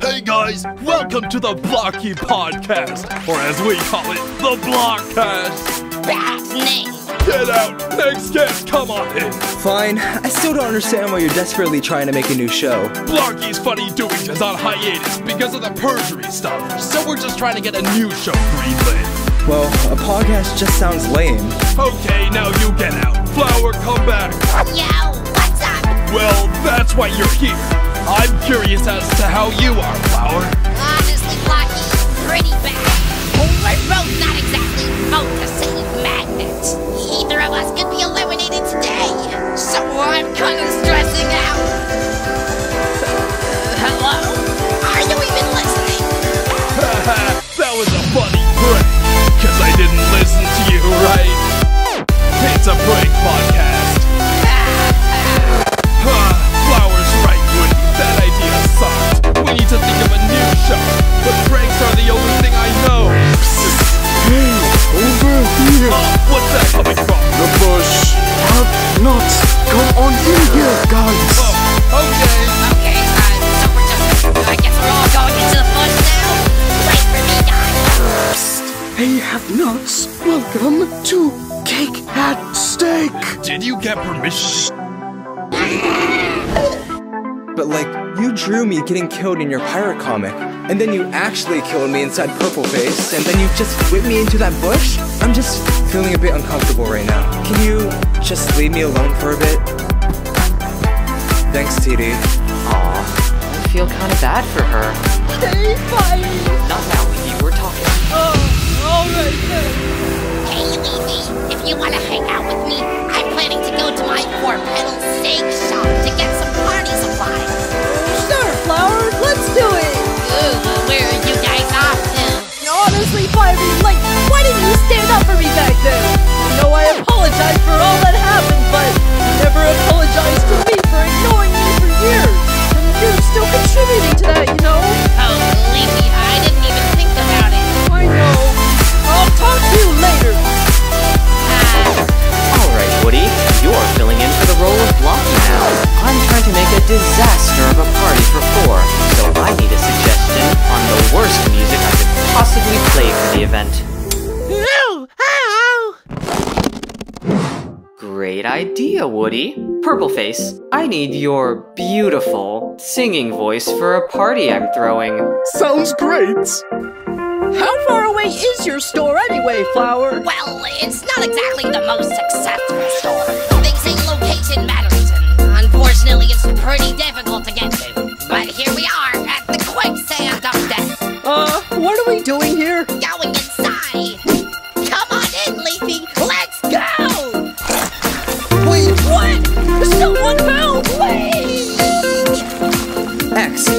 Hey guys, welcome to the Blocky Podcast, or as we call it, the Blockcast. That's name. Get out, next guest, come on in. Fine. I still don't understand why you're desperately trying to make a new show. Blocky's Funny Doings is on hiatus because of the perjury stuff, so we're just trying to get a new show greenlit. Well, a podcast just sounds lame. Okay, now you get out. Flower, come back. Yo, what's up? Well, that's why you're here. I'm curious as to how you are, Flower. Honestly, Blocky, pretty bad. We're both not exactly nuts. Welcome to Cake at Stake. Did you get permission? But like, you drew me getting killed in your pirate comic, and then you actually killed me inside Purple Face, and then you just whipped me into that bush? I'm just feeling a bit uncomfortable right now. Can you just leave me alone for a bit? Thanks, TD. Aw, I feel kind of bad for her. Hey, fine. Not now, Leafy, we're talking. Oh, all right then. Hey, Leafy, if you want to hang out with me, I'm planning to go to my four pedal steak shop to get some party supplies. Sure, Flower, let's do it. Ooh, where are you guys off to? Honestly, Fiery, like, why didn't you stand up for me back then? I know I apologize for all that for event. Ew, ow. Great idea, Woody. Purple Face, I need your beautiful singing voice for a party I'm throwing. Sounds great. How far away is your store anyway, Flower? well, it's not exactly the most successful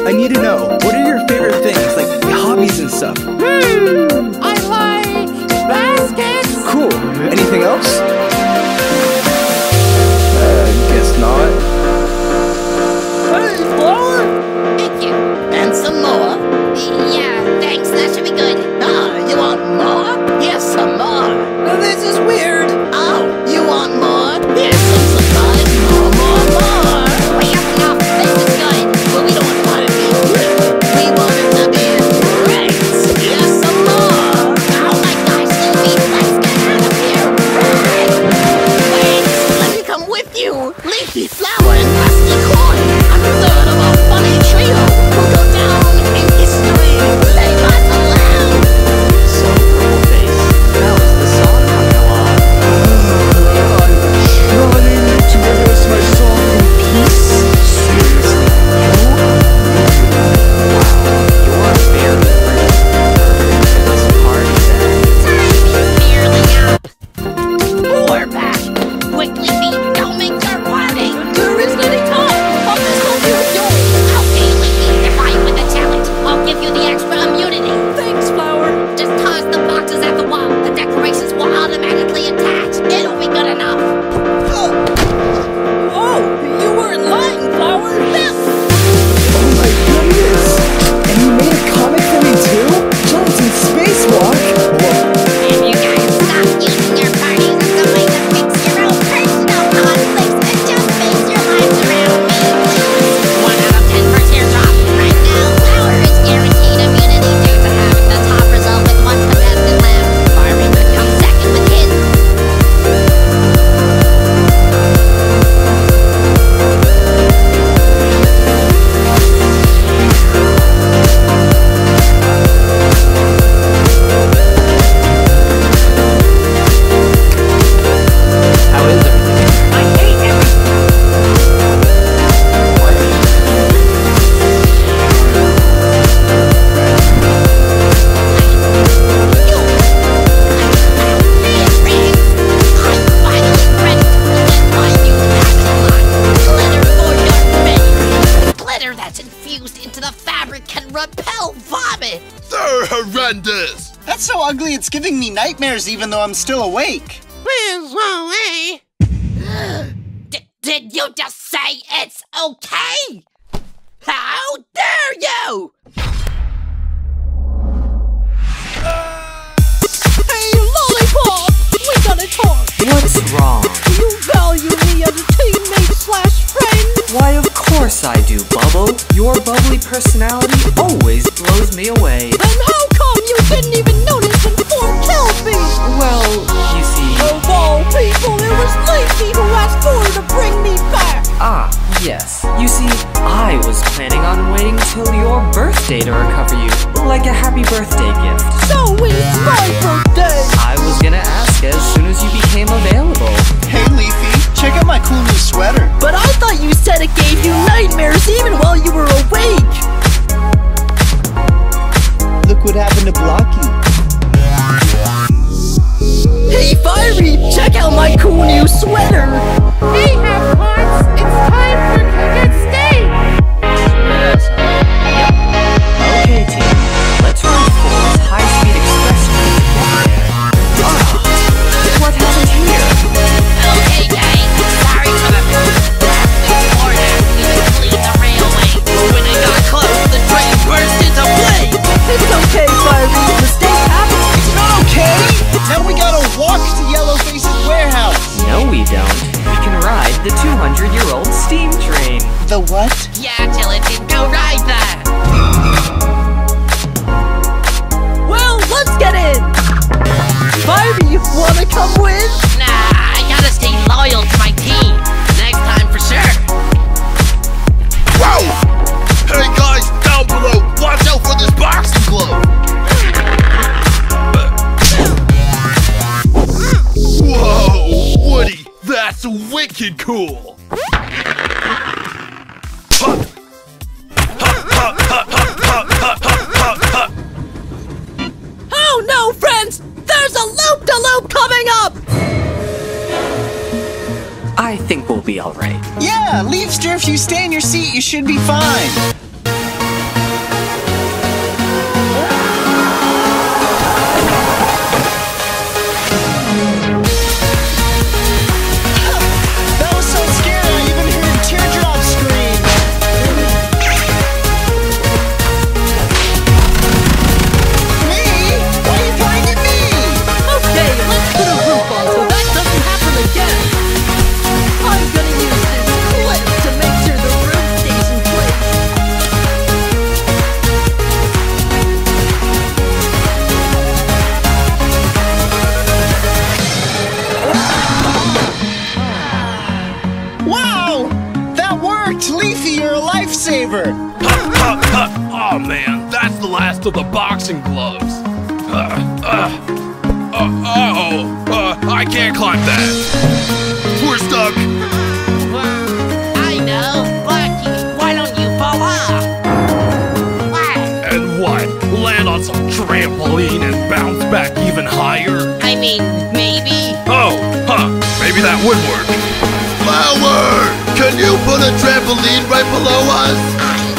I need to know, what are your favorite things, like hobbies and stuff? Hmm, I like baskets. Cool. Anything else? Uh, guess not. Hey, Flower! Vomit. They're horrendous. That's so ugly it's giving me nightmares even though I'm still awake. D- did you just say it's okay? How dare you! Hey, Lollipop! We gotta talk! What's wrong? Do you value me as a teammate slash friend? Why, of course I do, Bubble. Your bubbly personality to recover you, like a happy birthday The what? Yeah, till it didn't go right there. Well, let's get in! Fiery, wanna come with? Nah, I gotta stay loyal to my team. Next time for sure. Whoa! Hey guys, down below, watch out for this boxing glove. Whoa, Woody, that's wicked cool. No, friends! There's a loop-de-loop coming up! I think we'll be alright. Yeah, Leafster, if you stay in your seat, you should be fine. Man, that's the last of the boxing gloves. Uh, uh, uh, oh, uh, I can't climb that. We're stuck. I know. Lucky, why don't you fall off? What? And what? Land on some trampoline and bounce back even higher? I mean, maybe. Oh, huh, maybe that would work. Flower! Can you put a trampoline right below us?